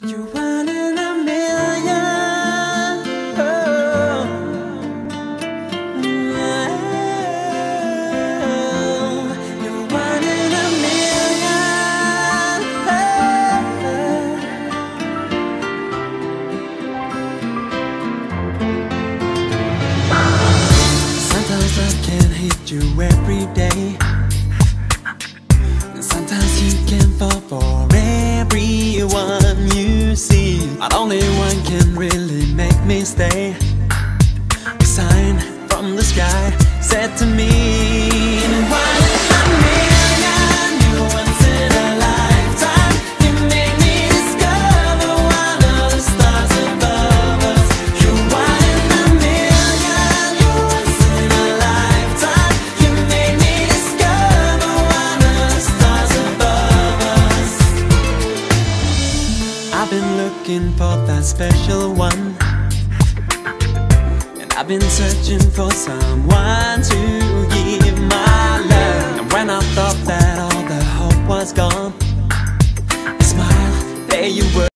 You're one in a million. Oh. You're one in a million. Sometimes love can hit you every day. And sometimes you can fall for But only one can really make me stay. A sign from the sky said to me, I've been looking for that special one. And I've been searching for someone to give my love. And when I thought that all the hope was gone, I smiled, there you were.